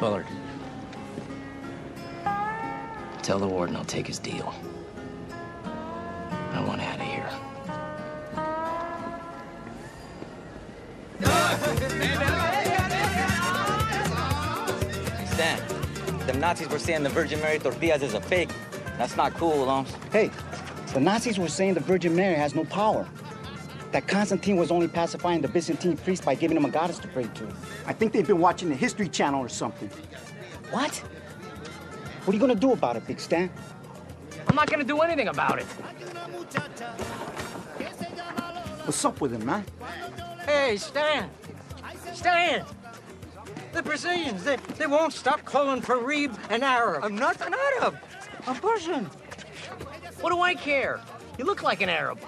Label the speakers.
Speaker 1: Bullard. Tell the warden I'll take his deal. I want out of here.
Speaker 2: Stan, them Nazis were saying the Virgin Mary tortillas is a fake. That's not cool, Holmes.
Speaker 3: Hey, the Nazis were saying the Virgin Mary has no power. That Constantine was only pacifying the Byzantine priests by giving them a goddess to pray to.
Speaker 4: I think they've been watching the History Channel or something.
Speaker 3: What? What are you gonna do about it, Big Stan?
Speaker 1: I'm not gonna do anything about it.
Speaker 4: What's up with him, man?
Speaker 5: Hey, Stan! Stan! The Brazilians, they, they won't stop calling Farib an Arab. I'm not an Arab. I'm Persian.
Speaker 1: What do I care? You look like an Arab.